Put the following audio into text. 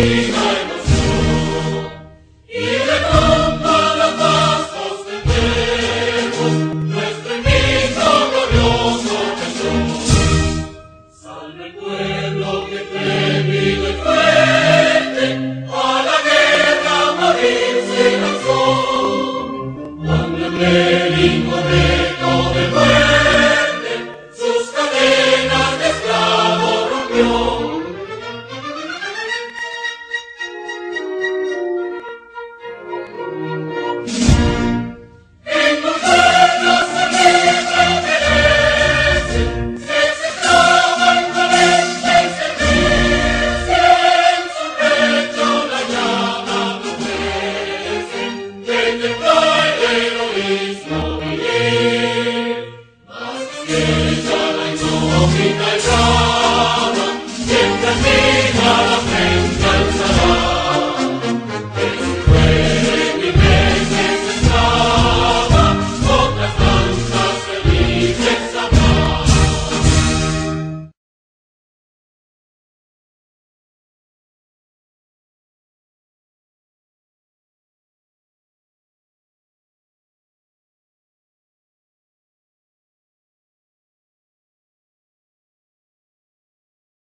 Amen.